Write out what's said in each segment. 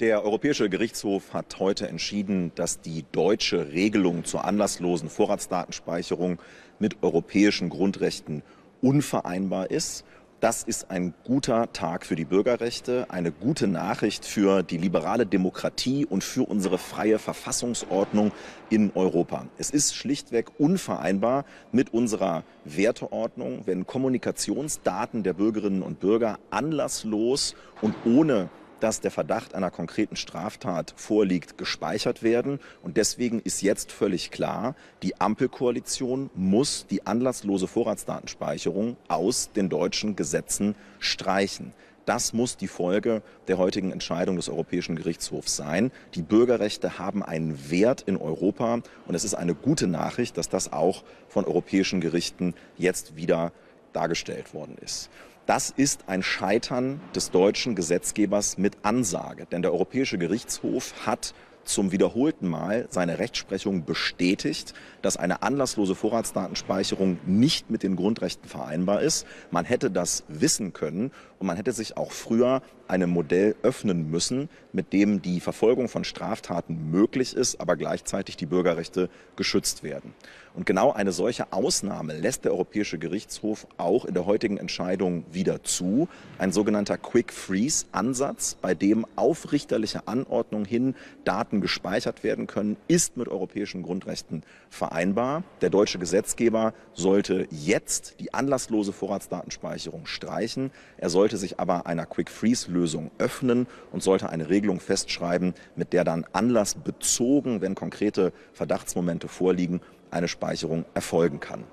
Der Europäische Gerichtshof hat heute entschieden, dass die deutsche Regelung zur anlasslosen Vorratsdatenspeicherung mit europäischen Grundrechten unvereinbar ist. Das ist ein guter Tag für die Bürgerrechte, eine gute Nachricht für die liberale Demokratie und für unsere freie Verfassungsordnung in Europa. Es ist schlichtweg unvereinbar mit unserer Werteordnung, wenn Kommunikationsdaten der Bürgerinnen und Bürger anlasslos und ohne dass der Verdacht einer konkreten Straftat vorliegt, gespeichert werden. Und deswegen ist jetzt völlig klar, die Ampelkoalition muss die anlasslose Vorratsdatenspeicherung aus den deutschen Gesetzen streichen. Das muss die Folge der heutigen Entscheidung des Europäischen Gerichtshofs sein. Die Bürgerrechte haben einen Wert in Europa und es ist eine gute Nachricht, dass das auch von europäischen Gerichten jetzt wieder dargestellt worden ist. Das ist ein Scheitern des deutschen Gesetzgebers mit Ansage. Denn der Europäische Gerichtshof hat zum wiederholten Mal seine Rechtsprechung bestätigt, dass eine anlasslose Vorratsdatenspeicherung nicht mit den Grundrechten vereinbar ist. Man hätte das wissen können und man hätte sich auch früher einem Modell öffnen müssen, mit dem die Verfolgung von Straftaten möglich ist, aber gleichzeitig die Bürgerrechte geschützt werden. Und genau eine solche Ausnahme lässt der Europäische Gerichtshof auch in der heutigen Entscheidung wieder zu. Ein sogenannter Quick Freeze Ansatz, bei dem auf richterliche Anordnung hin Daten gespeichert werden können, ist mit europäischen Grundrechten vereinbar. Der deutsche Gesetzgeber sollte jetzt die anlasslose Vorratsdatenspeicherung streichen. Er sollte sich aber einer Quick Freeze Lösung öffnen und sollte eine Regelung festschreiben, mit der dann anlassbezogen, wenn konkrete Verdachtsmomente vorliegen, eine Speicherung erfolgen kann.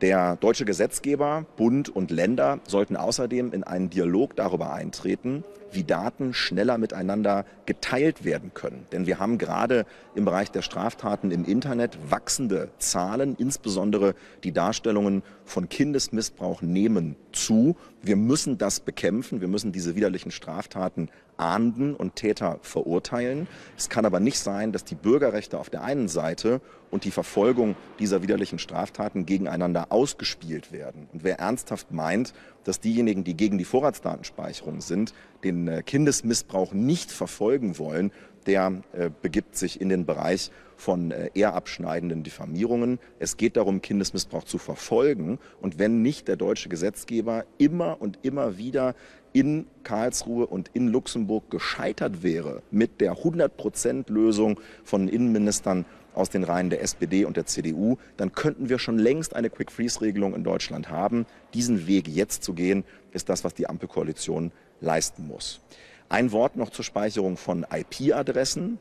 Der deutsche Gesetzgeber, Bund und Länder sollten außerdem in einen Dialog darüber eintreten, wie Daten schneller miteinander geteilt werden können. Denn wir haben gerade im Bereich der Straftaten im Internet wachsende Zahlen, insbesondere die Darstellungen von Kindesmissbrauch nehmen zu. Wir müssen das bekämpfen, wir müssen diese widerlichen Straftaten ahnden und Täter verurteilen. Es kann aber nicht sein, dass die Bürgerrechte auf der einen Seite und die Verfolgung dieser widerlichen Straftaten gegeneinander ausgespielt werden. Und wer ernsthaft meint, dass diejenigen, die gegen die Vorratsdatenspeicherung sind, den äh, Kindesmissbrauch nicht verfolgen wollen, der äh, begibt sich in den Bereich von äh, eher abschneidenden Diffamierungen. Es geht darum, Kindesmissbrauch zu verfolgen. Und wenn nicht der deutsche Gesetzgeber immer und immer wieder in Karlsruhe und in Luxemburg gescheitert wäre mit der 100-Prozent-Lösung von Innenministern aus den Reihen der SPD und der CDU, dann könnten wir schon längst eine Quick-Freeze-Regelung in Deutschland haben. Diesen Weg jetzt zu gehen, ist das, was die Ampelkoalition leisten muss. Ein Wort noch zur Speicherung von IP-Adressen.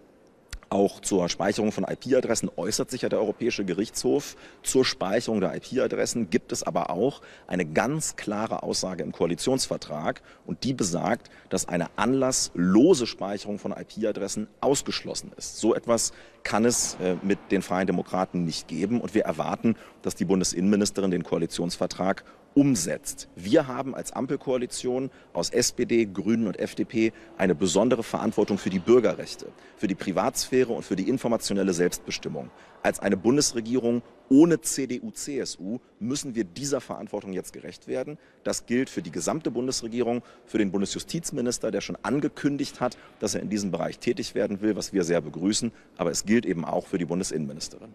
Auch zur Speicherung von IP-Adressen äußert sich ja der Europäische Gerichtshof. Zur Speicherung der IP-Adressen gibt es aber auch eine ganz klare Aussage im Koalitionsvertrag und die besagt, dass eine anlasslose Speicherung von IP-Adressen ausgeschlossen ist. So etwas kann es äh, mit den Freien Demokraten nicht geben und wir erwarten, dass die Bundesinnenministerin den Koalitionsvertrag umsetzt. Wir haben als Ampelkoalition aus SPD, Grünen und FDP eine besondere Verantwortung für die Bürgerrechte, für die Privatsphäre und für die informationelle Selbstbestimmung. Als eine Bundesregierung ohne CDU, CSU müssen wir dieser Verantwortung jetzt gerecht werden. Das gilt für die gesamte Bundesregierung, für den Bundesjustizminister, der schon angekündigt hat, dass er in diesem Bereich tätig werden will, was wir sehr begrüßen. Aber es gilt eben auch für die Bundesinnenministerin.